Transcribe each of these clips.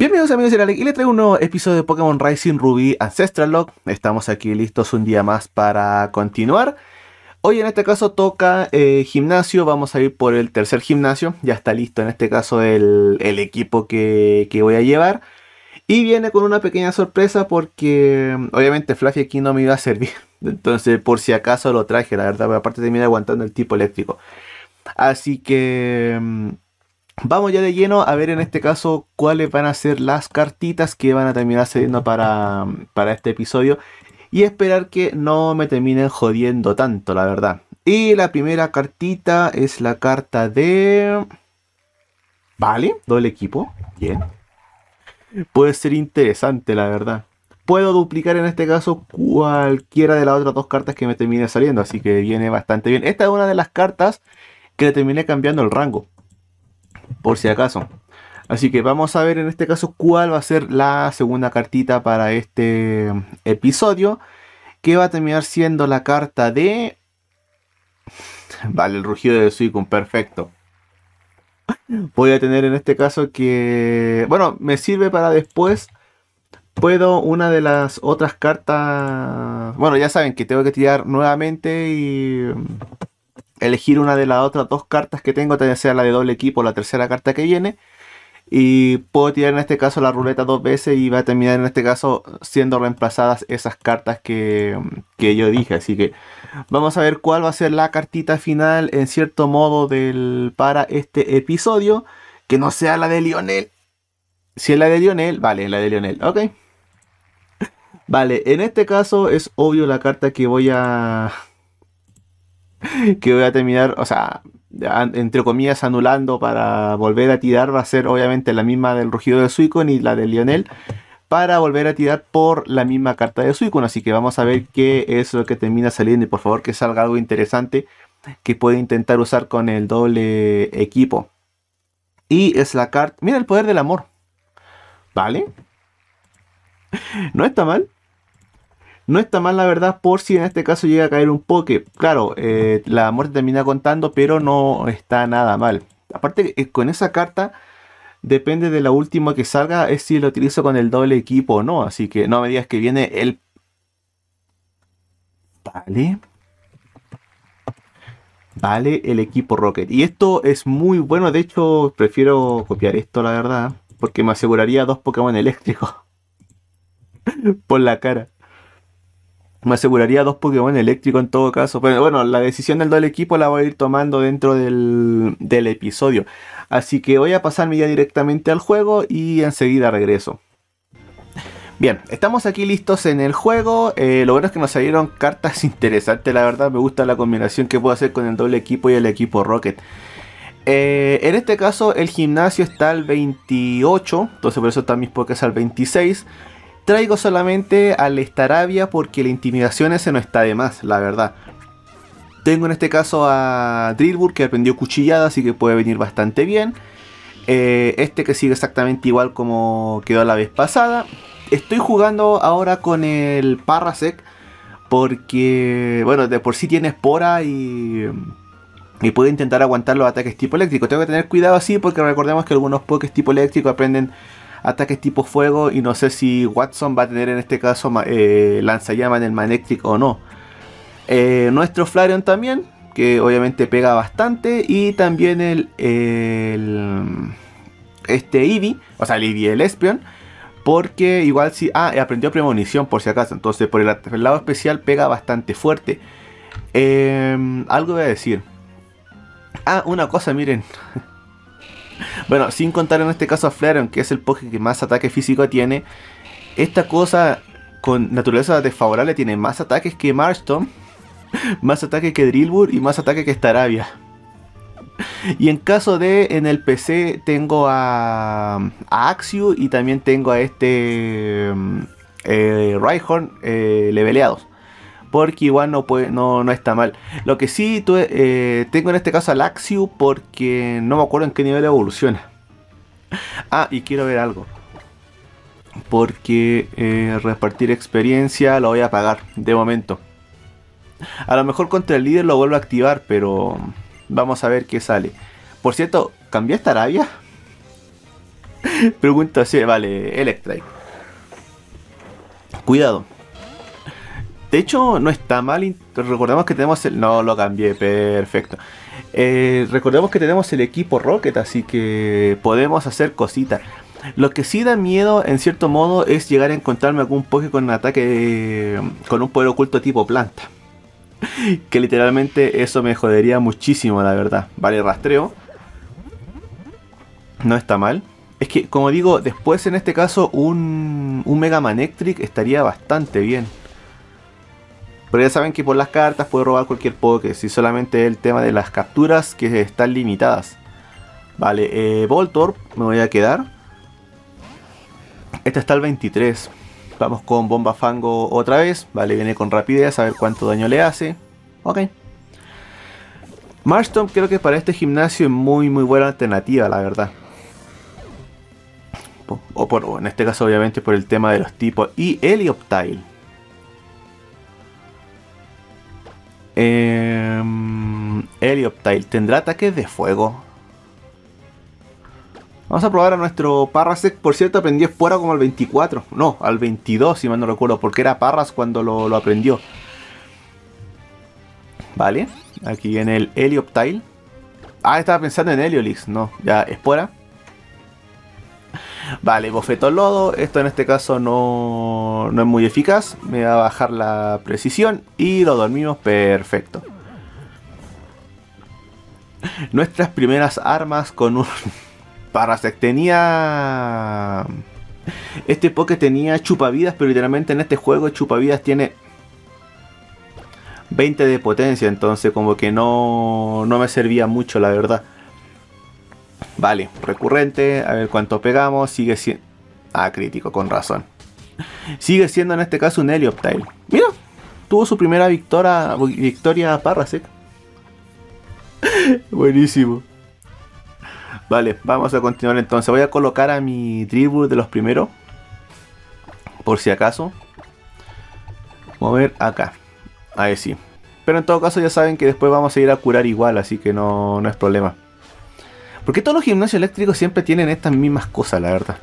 Bienvenidos amigos de la y les traigo un nuevo episodio de Pokémon Rising Ruby Ancestral Log. Estamos aquí listos un día más para continuar. Hoy en este caso toca eh, gimnasio, vamos a ir por el tercer gimnasio. Ya está listo en este caso el, equipo que, voy a llevar. Y viene con una pequeña sorpresa porque obviamente Fluffy aquí no me iba a servir. Entonces por si acaso lo traje, la verdad, aparte termina aguantando el tipo eléctrico. Así que... Vamos ya de lleno a ver en este caso cuáles van a ser las cartitas que van a terminar saliendo para, para este episodio. Y esperar que no me terminen jodiendo tanto, la verdad. Y la primera cartita es la carta de... Vale, doble equipo. Bien. Puede ser interesante, la verdad. Puedo duplicar en este caso cualquiera de las otras dos cartas que me termine saliendo. Así que viene bastante bien. Esta es una de las cartas que le terminé cambiando el rango por si acaso. Así que vamos a ver en este caso cuál va a ser la segunda cartita para este episodio. Que va a terminar siendo la carta de... Vale, el rugido de Suicune, perfecto. Voy a tener en este caso que... Bueno, me sirve para después. Puedo una de las otras cartas... Bueno, ya saben que tengo que tirar nuevamente y elegir una de las otras dos cartas que tengo, ya sea la de doble equipo o la tercera carta que viene. Y puedo tirar en este caso la ruleta dos veces y va a terminar en este caso siendo reemplazadas esas cartas que, yo dije. Así que vamos a ver cuál va a ser la cartita final en cierto modo del, para este episodio. Que no sea la de Lionel. Si es la de Lionel, vale, la de Lionel. Ok. Vale, en este caso es obvio la carta que voy a que voy a terminar, o sea, entre comillas, anulando para volver a tirar va a ser obviamente la misma del rugido de Suicune y la de Lionel para volver a tirar por la misma carta de Suicune. Así que vamos a ver qué es lo que termina saliendo y por favor que salga algo interesante que pueda intentar usar con el doble equipo. Y es la carta... Mira el poder del amor. ¿Vale? No está mal. No está mal la verdad por si en este caso llega a caer un poke. Claro, eh, la muerte termina contando, pero no está nada mal. Aparte, eh, con esa carta depende de la última que salga, es si lo utilizo con el doble equipo o no. Así que no me digas que viene el... Vale. Vale, el equipo Rocket. Y esto es muy bueno. De hecho, prefiero copiar esto, la verdad. Porque me aseguraría dos Pokémon eléctricos. Por la cara me aseguraría dos Pokémon eléctricos en todo caso. Pero bueno, la decisión del doble equipo la voy a ir tomando dentro del, episodio. Así que voy a pasarme ya directamente al juego y enseguida regreso. Bien, estamos aquí listos en el juego. Eh, lo bueno es que nos salieron cartas interesantes, la verdad. Me gusta la combinación que puedo hacer con el doble equipo y el equipo Rocket. Eh, en este caso, el gimnasio está al 28, entonces por eso están mis Pokés al 26. Traigo solamente al Staravia porque la intimidación ese no está de más, la verdad. Tengo en este caso a Drillbur que aprendió cuchillada, así que puede venir bastante bien. Eh, este que sigue exactamente igual como quedó la vez pasada. Estoy jugando ahora con el Parasec porque, bueno, de por sí tiene espora y, y puede intentar aguantar los ataques tipo eléctrico. Tengo que tener cuidado así porque recordemos que algunos Pokés tipo eléctrico aprenden ataques tipo fuego y no sé si Watson va a tener en este caso eh, lanzallamas en el Manectric o no. Eh, nuestro Flareon también, que obviamente pega bastante y también el, este Eevee, o sea el Eevee, el Espion, porque igual si... Ah, aprendió premonición por si acaso, entonces por el, lado especial pega bastante fuerte. Em, algo voy a decir. Ah, una cosa, miren. Bueno, sin contar en este caso a Flareon, que es el Poké que más ataque físico tiene. Esta cosa con naturaleza desfavorable tiene más ataques que Marston, más ataques que Drillbur y más ataques que Staravia. Y en caso de en el PC tengo a, a Axiu y también tengo a este eh, Rhyhorn eh, leveleados porque igual no, puede, no, no está mal. Lo que sí eh, tengo en este caso a Laxiu porque no me acuerdo en qué nivel evoluciona. Ah, y quiero ver algo. Porque eh, repartir experiencia lo voy a pagar de momento. A lo mejor contra el líder lo vuelvo a activar, pero vamos a ver qué sale. Por cierto, ¿cambié esta Arabia? Pregunta si, vale, Electrike. Cuidado. De hecho, no está mal. Recordemos que tenemos el. No, lo cambié, perfecto. Eh, recordemos que tenemos el equipo Rocket, así que podemos hacer cositas. Lo que sí da miedo, en cierto modo, es llegar a encontrarme algún Poké con un ataque. con un poder oculto tipo planta. que literalmente eso me jodería muchísimo, la verdad. Vale, rastreo. No está mal. Es que, como digo, después en este caso un, un Mega Manectric estaría bastante bien. Pero ya saben que por las cartas puedo robar cualquier Poké. Si solamente el tema de las capturas que están limitadas. Vale, eh, Voltorb me voy a quedar. Este está el 23. Vamos con Bomba Fango otra vez. Vale, viene con rapidez a ver cuánto daño le hace. Ok. Marston creo que para este gimnasio es muy muy buena alternativa, la verdad. O por, en este caso obviamente por el tema de los tipos. Y Helioptile. Eh, Helioptile. ¿Tendrá ataques de fuego? Vamos a probar a nuestro Parrasec. Por cierto, aprendió Espora como al 24. No, al 22, si mal no recuerdo. Porque era Parras cuando lo, aprendió. Vale. Aquí en el Helioptile. Ah, estaba pensando en Heliolix. No, ya Espora. Vale, bofeto lodo. Esto en este caso no, no es muy eficaz. Me va a bajar la precisión. Y lo dormimos perfecto. Nuestras primeras armas con un Parasect tenía... Este Poké tenía chupavidas, pero literalmente en este juego chupavidas tiene 20 de potencia, entonces como que no, no me servía mucho, la verdad. Vale, recurrente, a ver cuánto pegamos, sigue siendo... Ah, crítico, con razón. Sigue siendo en este caso un Helioptile. Mira, tuvo su primera victoria, victoria Parasect. Buenísimo. Vale, vamos a continuar entonces. Voy a colocar a mi tribu de los primeros. Por si acaso. Mover acá. Ahí sí. Pero en todo caso ya saben que después vamos a ir a curar igual, así que no, no es problema. Porque todos los gimnasios eléctricos siempre tienen estas mismas cosas, la verdad.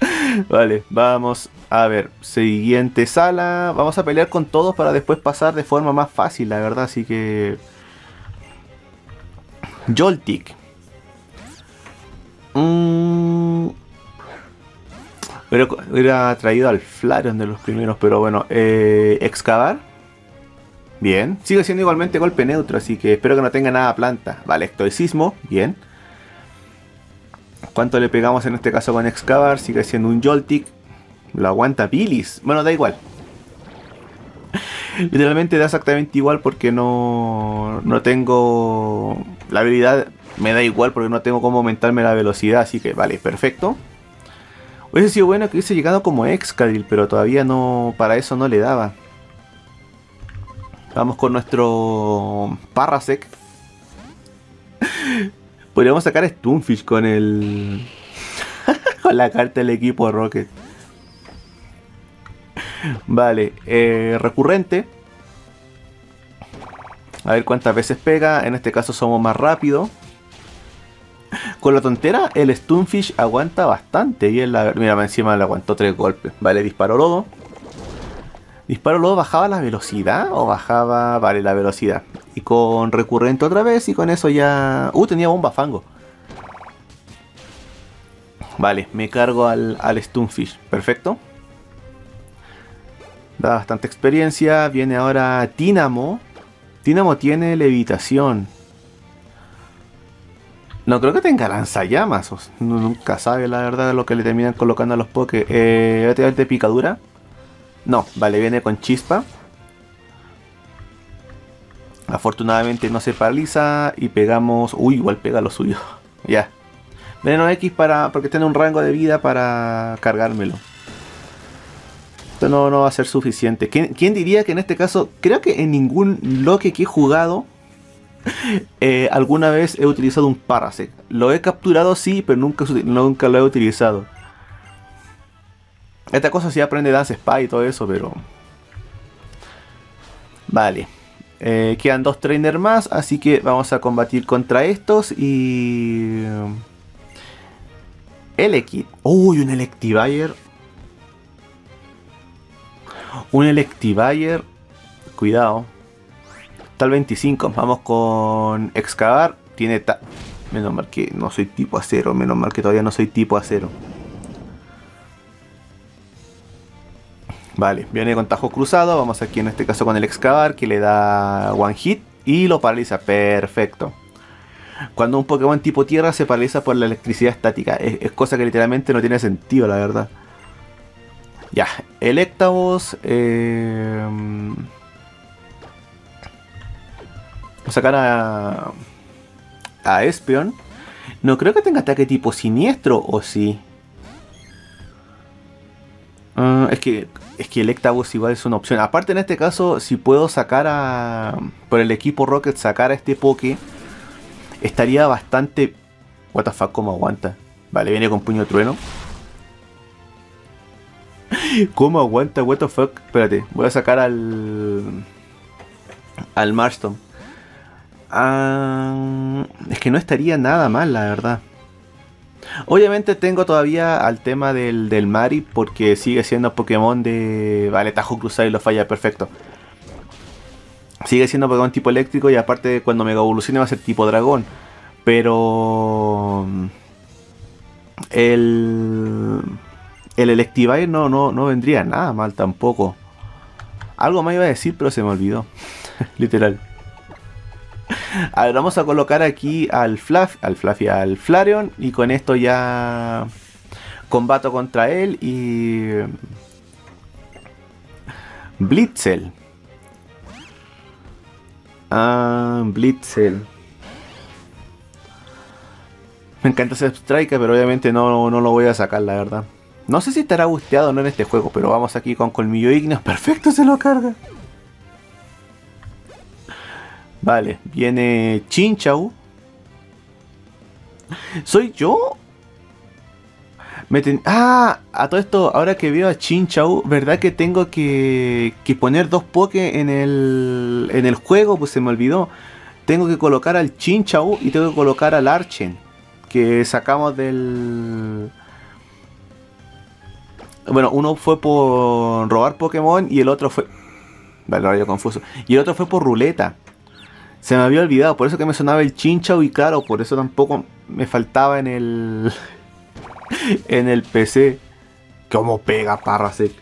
Vale, vamos a ver. Siguiente sala. Vamos a pelear con todos para después pasar de forma más fácil, la verdad. Así que Joltik. Mm. Traído al Flareon de los primeros, pero bueno. Eh, excavar. Bien. Sigue siendo igualmente golpe neutro, así que espero que no tenga nada planta. Vale, estoicismo. Bien. ¿Cuánto le pegamos en este caso con excavar? Sigue siendo un Joltik. Lo aguanta Bilis. Bueno, da igual. Literalmente da exactamente igual porque no, no tengo la habilidad. Me da igual porque no tengo cómo aumentarme la velocidad. Así que vale, perfecto. Hubiese sido bueno que hubiese llegado como Excadrill, pero todavía no. Para eso no le daba. Vamos con nuestro Parrasec. Podríamos sacar Stunfish con el. con la carta del equipo Rocket. Vale, eh, recurrente. A ver cuántas veces pega. En este caso somos más rápido. Con la tontera, el Stunfish aguanta bastante. Y la, mira, encima le aguantó tres golpes. Vale, disparo lodo. Disparo lodo bajaba la velocidad o bajaba. Vale, la velocidad. Y con recurrente otra vez. Y con eso ya. Uh, tenía bomba fango. Vale, me cargo al, al Stunfish. Perfecto. Da bastante experiencia. Viene ahora Tínamo. Tínamo tiene levitación. No creo que tenga lanzallamas. nunca sabe la verdad lo que le terminan colocando a los pokés. Eh, de picadura? No, vale, viene con chispa. Afortunadamente no se paraliza y pegamos... Uy, igual pega lo suyo. ya. Veneno X para porque tiene un rango de vida para cargármelo. Esto no, no va a ser suficiente. ¿Quién, diría que en este caso, creo que en ningún loque que he jugado, eh, alguna vez he utilizado un Parasect. Lo he capturado sí, pero nunca, nunca lo he utilizado. Esta cosa sí aprende Dance Spy y todo eso, pero... Vale. Eh, quedan dos trainers más, así que vamos a combatir contra estos y... Elekid. Uy, un Electivire. Un Electivire. Cuidado. Tal 25. Vamos con excavar. Tiene ta Menos mal que no soy tipo acero. Menos mal que todavía no soy tipo acero. Vale, viene con tajo cruzado. Vamos aquí en este caso con el excavar que le da one hit y lo paraliza. Perfecto. Cuando un Pokémon tipo tierra se paraliza por la electricidad estática. Es, cosa que literalmente no tiene sentido, la verdad. Ya, Electabuzz. Eh, sacar a, a Espeon. No creo que tenga ataque tipo siniestro, o sí. Ah, es que es que Electabuzz igual es una opción. Aparte en este caso, si puedo sacar a... Por el equipo Rocket, sacar a este Poké, estaría bastante... What the fuck, ¿cómo aguanta? Vale, viene con puño de trueno. ¿Cómo aguanta? What the fuck? Espérate, voy a sacar al... Al Marston. Ah, es que no estaría nada mal, la verdad. Obviamente tengo todavía al tema del, del Mari porque sigue siendo Pokémon de... Vale, Tajo Cruzado y lo falla perfecto. Sigue siendo Pokémon tipo eléctrico y aparte cuando Mega Evolucione va a ser tipo dragón. Pero... El... El Electivire no, no, no vendría nada mal tampoco. Algo más iba a decir pero se me olvidó. Literal. A ver, vamos a colocar aquí al Fluff, al Fluffy, al Flareon y con esto ya combato contra él y Blitzel. Ah, Blitzel. Me encanta ese Striker, pero obviamente no, no, lo voy a sacar, la verdad. No sé si estará gusteado o no en este juego, pero vamos aquí con Colmillo Igneo. Perfecto, se lo carga. Vale, viene Chinchau. ¿Soy yo? Me ah, a todo esto, ahora que veo a Chinchau, ¿verdad que tengo que, que poner dos Poké en el, en el juego? Pues se me olvidó. Tengo que colocar al Chinchau y tengo que colocar al Archen. Que sacamos del... Bueno, uno fue por robar Pokémon y el otro fue... Vale, ahora yo confuso. Y el otro fue por ruleta. Se me había olvidado, por eso que me sonaba el chinchao y claro, por eso tampoco me faltaba en el en el PC. Como pega Parrasec.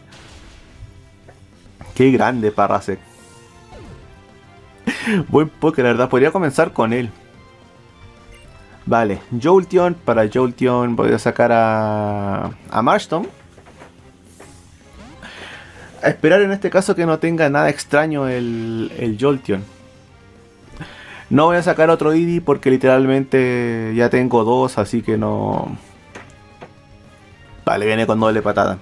Qué grande Parrasec. Buen porque la verdad. Podría comenzar con él. Vale, Jolteon. Para Jolteon voy a sacar a, a Marston. A esperar en este caso que no tenga nada extraño el, el Jolteon. No voy a sacar otro Eevee porque literalmente ya tengo dos, así que no... Vale, viene con doble patada.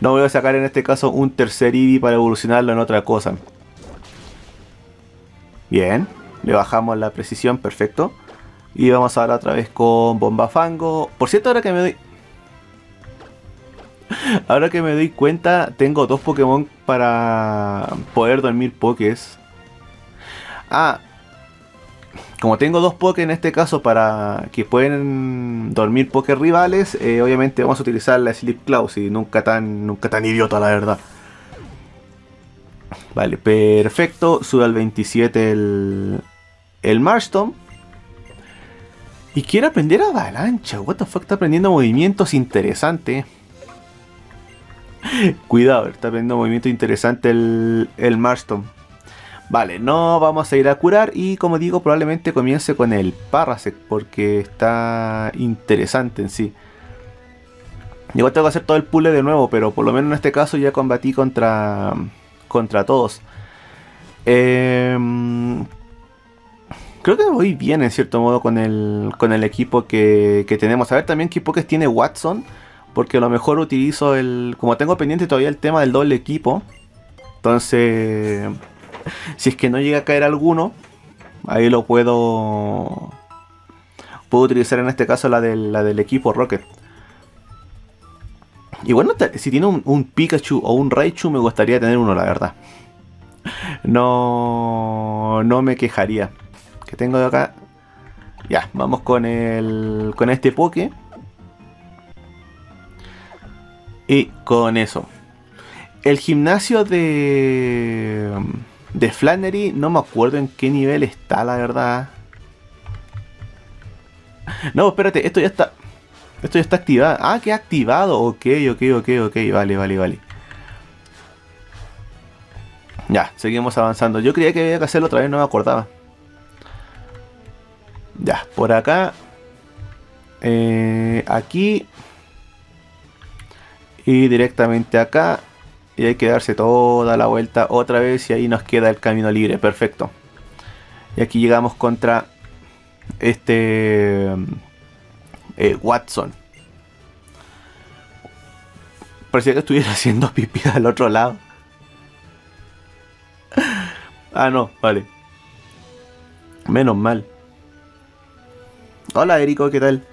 No voy a sacar en este caso un tercer Eevee para evolucionarlo en otra cosa. Bien, le bajamos la precisión, perfecto. Y vamos ahora otra vez con Bomba Fango. Por cierto, ahora que me doy... Ahora que me doy cuenta, tengo dos Pokémon para poder dormir Pokés. Ah, como tengo dos Poké en este caso para que pueden dormir Poké rivales, eh, obviamente vamos a utilizar la Sleep Cloud, y nunca tan, nunca tan idiota la verdad. Vale, perfecto. Sube al 27 el, el Marston. Y quiere aprender avalancha. What the fuck, está aprendiendo movimientos interesantes. Cuidado, está aprendiendo movimientos interesantes el, el Marston. Vale, no vamos a ir a curar y como digo, probablemente comience con el Parasect porque está interesante en sí. Igual tengo que hacer todo el puzzle de nuevo, pero por lo menos en este caso ya combatí contra, contra todos. Em, creo que voy bien en cierto modo con el, con el equipo que, que tenemos. A ver también qué Pokés tiene Watson, porque a lo mejor utilizo el... Como tengo pendiente todavía el tema del doble equipo, entonces si es que no llega a caer alguno, ahí lo puedo. Puedo utilizar en este caso la del, la del equipo Rocket. Y bueno, si tiene un, Pikachu o un Raichu, me gustaría tener uno, la verdad. No, no me quejaría. Que tengo de acá. Ya, vamos con el, con este Poke. Y con eso. El gimnasio de. De Flannery, no me acuerdo en qué nivel está, la verdad. No, espérate, esto ya está. Esto ya está activado. Ah, que activado. Ok, ok, ok, ok. Vale, vale, vale. Ya, seguimos avanzando. Yo creía que había que hacerlo otra vez, no me acordaba. Ya, por acá. Eh, aquí. Y directamente acá. Y hay que darse toda la vuelta otra vez y ahí nos queda el camino libre. Perfecto. Y aquí llegamos contra este eh, Watson. Parecía que estuviera haciendo pipí al otro lado. ah, no, vale. Menos mal. Hola, Erico, ¿qué tal?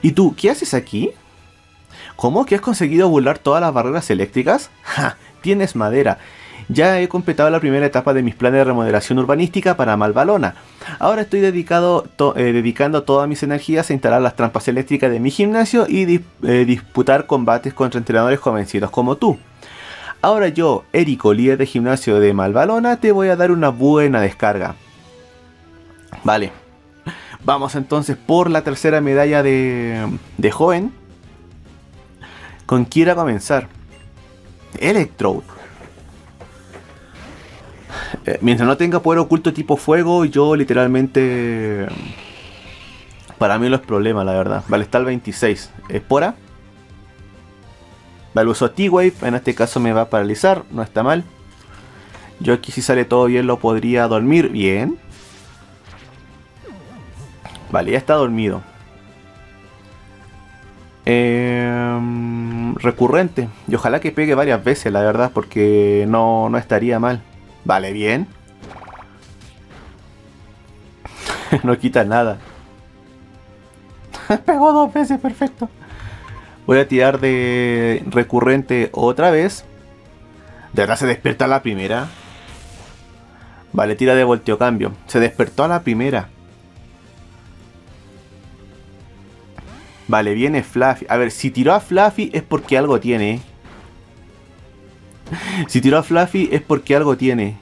¿Y tú, qué haces aquí? ¿Cómo que has conseguido burlar todas las barreras eléctricas? ¡Ja! Tienes madera. Ya he completado la primera etapa de mis planes de remodelación urbanística para Malvalona. Ahora estoy eh, dedicando todas mis energías a instalar las trampas eléctricas de mi gimnasio y eh, disputar combates contra entrenadores convencidos como tú. Ahora yo, Erico, líder de gimnasio de Malvalona, te voy a dar una buena descarga. Vale. Vamos entonces por la tercera medalla de, de joven. ¿Con quién a comenzar? Electrode. Eh, mientras no tenga poder oculto tipo fuego, yo literalmente... Para mí no es problema, la verdad. Vale, está el 26. Espora. Vale, uso T-Wave. En este caso me va a paralizar. No está mal. Yo aquí si sale todo bien lo podría dormir. Bien. Vale, ya está dormido. Em, recurrente. Y ojalá que pegue varias veces, la verdad, porque no, no estaría mal. Vale, bien. no quita nada. Pegó dos veces, perfecto. Voy a tirar de recurrente otra vez. De verdad se despierta la primera. Vale, tira de volteo cambio. Se despertó a la primera. Vale, viene Fluffy. A ver, si tiró a Fluffy es porque algo tiene. si tiró a Fluffy es porque algo tiene.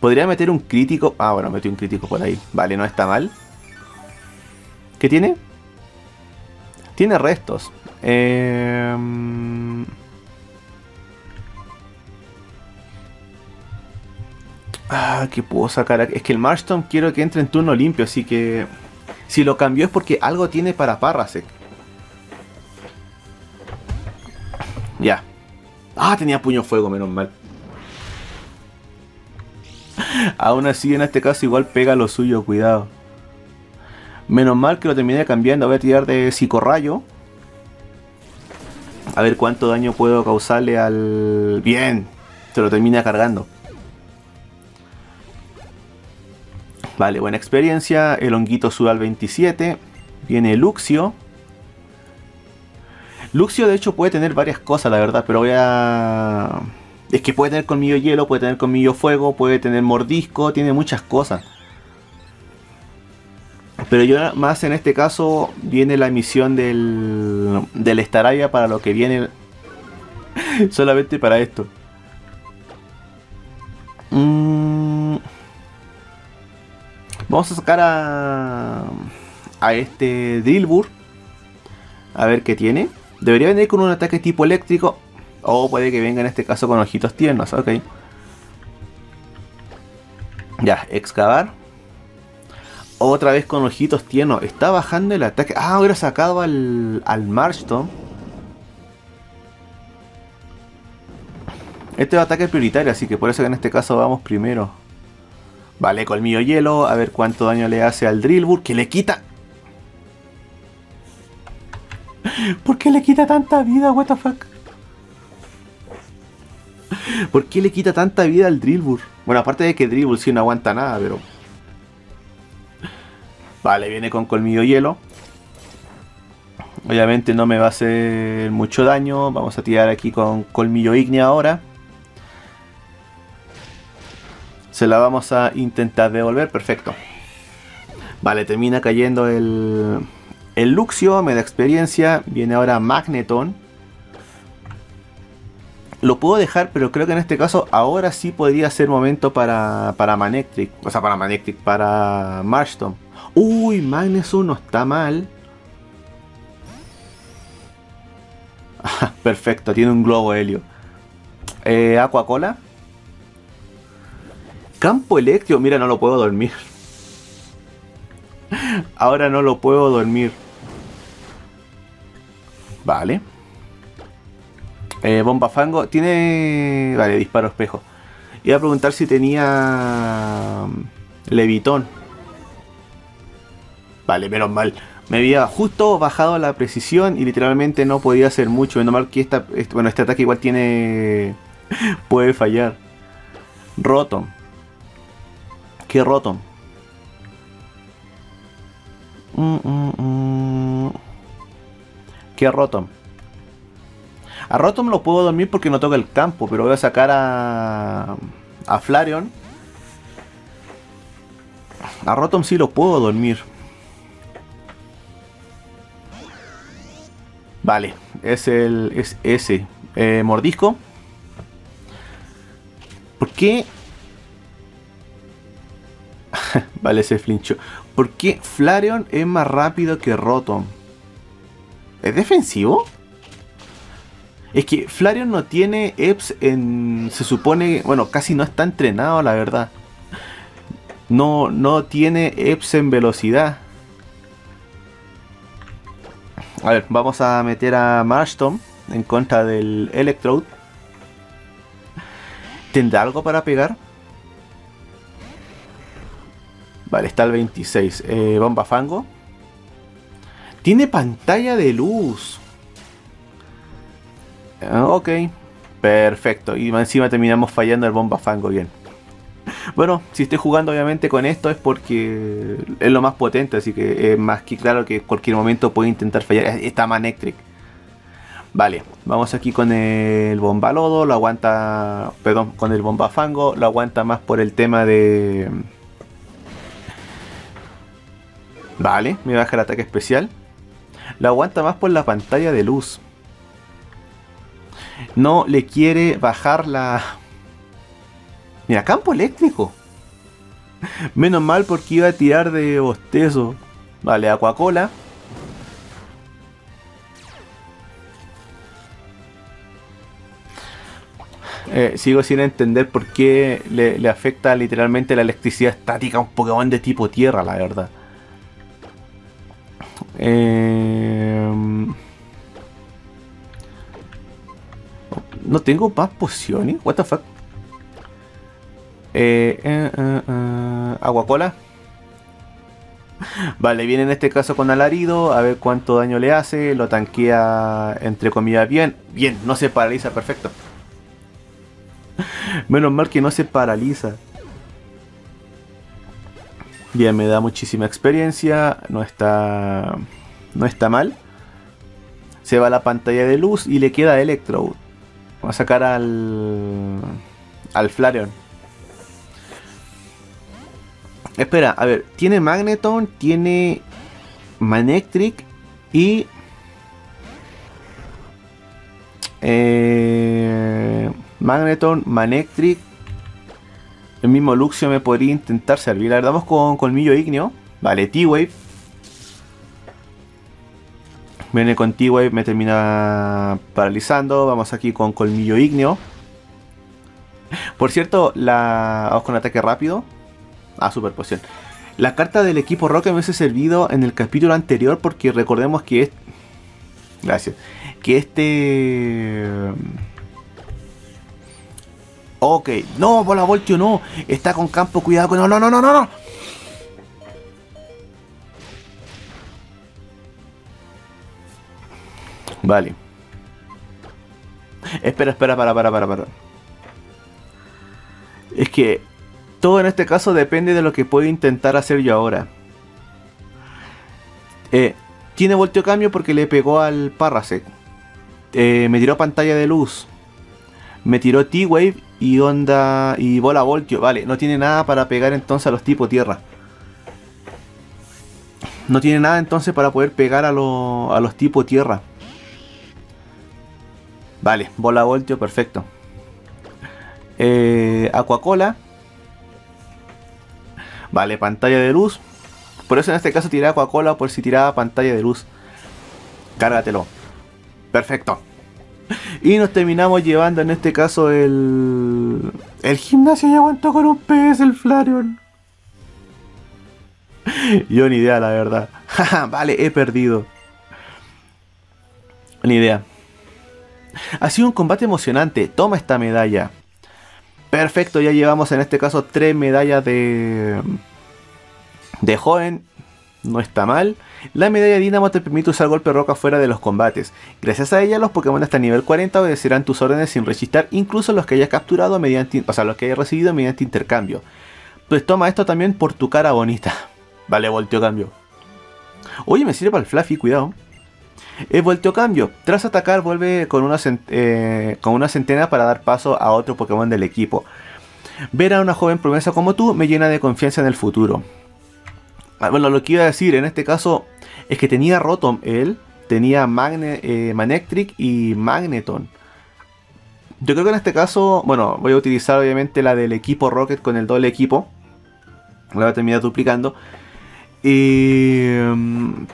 Podría meter un crítico. Ah, bueno, metí un crítico por ahí. Vale, no está mal. ¿Qué tiene? Tiene restos. Eh... Ah, ¿qué puedo sacar? Es que el Marston quiero que entre en turno limpio, así que... Si lo cambió es porque algo tiene para Parrasec. Ya. Ah, tenía puño fuego, menos mal. Aún así, en este caso, igual pega lo suyo, cuidado. Menos mal que lo terminé cambiando. Voy a tirar de psicorrayo. A ver cuánto daño puedo causarle al... Bien. Se lo termina cargando. Vale, buena experiencia. El honguito sube al 27. Viene Luxio. Luxio de hecho puede tener varias cosas, la verdad, pero voy a... Es que puede tener colmillo hielo, puede tener colmillo fuego, puede tener mordisco, tiene muchas cosas. Pero yo más en este caso viene la misión del, del Staraya para lo que viene solamente para esto. Mm. Vamos a sacar a, a este Drillbur. A ver qué tiene. Debería venir con un ataque tipo eléctrico. O puede que venga en este caso con ojitos tiernos, ok. Ya, excavar. Otra vez con ojitos tiernos. Está bajando el ataque. Ah, ahora sacado al, al Marston. Este es ataque prioritario, así que por eso que en este caso vamos primero. Vale, colmillo hielo. A ver cuánto daño le hace al Drillbur. Que le quita ¿Por qué le quita tanta vida, what the fuck? ¿Por qué le quita tanta vida al Drillbur? Bueno, aparte de que Drillbur sí no aguanta nada, pero... Vale, viene con colmillo hielo. Obviamente no me va a hacer mucho daño. Vamos a tirar aquí con colmillo ígnea ahora. Se la vamos a intentar devolver. Perfecto. Vale, termina cayendo el, El Luxio me da experiencia. Viene ahora Magneton. Lo puedo dejar, pero creo que en este caso ahora sí podría ser momento para, para Manectric. O sea, para Manectric, para Marston. Uy, Magneson no está mal. Perfecto, tiene un globo helio. Eh, Aquacola. Campo eléctrico, mira, no lo puedo dormir. Ahora no lo puedo dormir. Vale. Eh, bomba fango. Tiene... Vale, disparo espejo. Iba a preguntar si tenía... Mm, levitón. Vale, menos mal. Me había justo bajado la precisión y literalmente no podía hacer mucho. Menos mal que esta, este, bueno, este ataque igual tiene... puede fallar. Rotom. ¿Qué Rotom? Mm, mm, mm. ¿Qué Rotom? A Rotom lo puedo dormir porque no toca el campo, pero voy a sacar a, a Flareon. A Rotom sí lo puedo dormir. Vale, es el. es ese. Eh, mordisco. ¿Por qué? vale, ese flincho. ¿Por qué Flareon es más rápido que Rotom? ¿Es defensivo? Es que Flareon no tiene EPS en. Se supone. Bueno, casi no está entrenado, la verdad. No, no tiene EPS en velocidad. A ver, vamos a meter a Marston en contra del Electrode. ¿Tendrá algo para pegar? Vale, está el 26. Eh, bomba Fango. Tiene pantalla de luz. Ah, ok, perfecto. Y encima terminamos fallando el bomba fango bien. Bueno, si estoy jugando obviamente con esto es porque es lo más potente, así que es más que claro que en cualquier momento puede intentar fallar. Está Manectric. Vale, vamos aquí con el bomba lodo, lo aguanta, perdón, con el bomba fango, lo aguanta más por el tema de... Vale, me baja el ataque especial. Lo aguanta más por la pantalla de luz no le quiere bajar la... Mira, campo eléctrico. Menos mal porque iba a tirar de bostezo. Vale, Aquacola. Eh, sigo sin entender por qué le, le, afecta literalmente la electricidad estática a un Pokémon de tipo tierra, la verdad. Eh... No tengo más pociones. What the fuck. Eh, eh, eh, eh agua cola. Vale, viene en este caso con alarido, a ver cuánto daño le hace, lo tanquea entre comillas bien. Bien, no se paraliza, perfecto. Menos mal que no se paraliza. Bien, me da muchísima experiencia, no está no está mal. Se va la pantalla de luz y le queda Electrode. Vamos a sacar al. al Flareon. Espera, a ver, tiene Magneton, tiene Manectric y. Eh, Magneton, Manectric. El mismo Luxio me podría intentar servir. La verdad, vamos con Colmillo Igneo. Vale, T-Wave. Viene con T-Wave, me termina paralizando. Vamos aquí con Colmillo Igneo. Por cierto, la... vamos con ataque rápido. Ah, super poción. La carta del equipo Rocket me hubiese servido en el capítulo anterior porque recordemos que es... Gracias. Que este... Ok. No, bola voltio no. Está con campo. Cuidado con... No, no, no, no, no. Vale. Espera, espera, para, para, para, para. Es que todo en este caso depende de lo que puedo intentar hacer yo ahora. Eh, tiene volteo cambio porque le pegó al Parasect. Eh, me tiró pantalla de luz. Me tiró T-Wave y onda y bola voltio. Vale, no tiene nada para pegar entonces a los tipos tierra. No tiene nada entonces para poder pegar a, a los tipos tierra. Vale, bola voltio, perfecto. Eh, Aquacola. Vale, pantalla de luz. Por eso en este caso tiré Aquacola por si tiraba pantalla de luz. Cárgatelo. Perfecto. Y nos terminamos llevando en este caso el... El gimnasio ya aguantó con un pez el Flareon. Yo ni idea, la verdad. vale, he perdido. Ni idea. Ha sido un combate emocionante. Toma esta medalla. Perfecto, ya llevamos en este caso tres medallas de... De joven. No está mal. La medalla Dinamo te permite usar golpe roca fuera de los combates. Gracias a ella, los Pokémon hasta nivel 40 obedecerán tus órdenes sin registrar, incluso los que hayas capturado mediante, o sea, los que hayas recibido mediante intercambio. Pues toma esto también por tu cara bonita. Vale, volteo cambio. Oye, me sirve para el Fluffy, cuidado. El volteo cambio. Tras atacar, vuelve con una, eh, con una centena para dar paso a otro Pokémon del equipo. Ver a una joven promesa como tú me llena de confianza en el futuro. Ah, bueno, lo que iba a decir en este caso es que tenía Rotom él, tenía Magne, eh, Manectric y Magneton. Yo creo que en este caso, bueno, voy a utilizar obviamente la del equipo Rocket con el doble equipo. La voy a terminar duplicando. Y mm,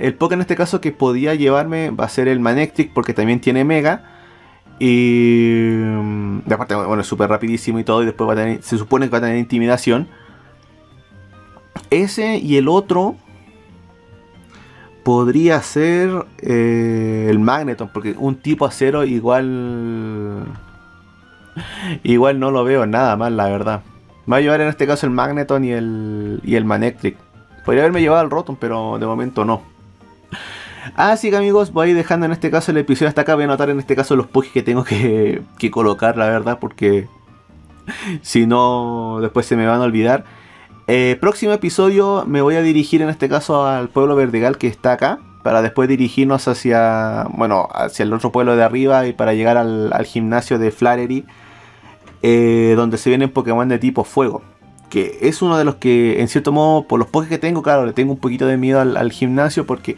el Poké en este caso que podía llevarme va a ser el Manectric porque también tiene Mega. Y mm, de aparte, bueno, es súper rapidísimo y todo. Y después va a tener, se supone que va a tener intimidación. Ese y el otro podría ser eh, el Magneton, porque un tipo acero igual. Igual no lo veo nada mal, la verdad. Me va a llevar en este caso el Magneton y el, y el Manectric. Podría haberme llevado al Rotom, pero de momento no. Así que amigos, voy dejando en este caso el episodio hasta acá. Voy a anotar en este caso los Pokés que tengo que, que colocar, la verdad, porque si no, después se me van a olvidar. Eh, próximo episodio me voy a dirigir en este caso al pueblo Verdegal que está acá. Para después dirigirnos hacia, bueno, hacia el otro pueblo de arriba y para llegar al, gimnasio de Flarery. Eh, donde se vienen Pokémon de tipo fuego. Que es uno de los que, en cierto modo, por los Pokémon que tengo, claro, le tengo un poquito de miedo al, gimnasio porque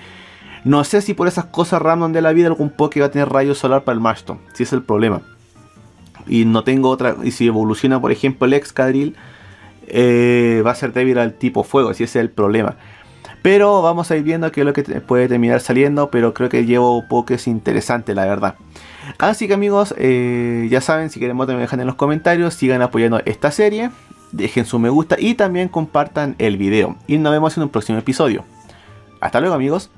no sé si por esas cosas random de la vida algún Poké va a tener rayo solar para el Marston. Si es el problema. Y no tengo otra. Y si evoluciona, por ejemplo, el Excadrill eh, va a ser débil al tipo fuego, si ese es el problema. Pero vamos a ir viendo qué es lo que puede terminar saliendo, pero creo que llevo pokés interesante, la verdad. Así que amigos, eh, ya saben, si quieren votar me dejan en los comentarios, sigan apoyando esta serie, dejen su me gusta y también compartan el video. Y nos vemos en un próximo episodio. Hasta luego amigos.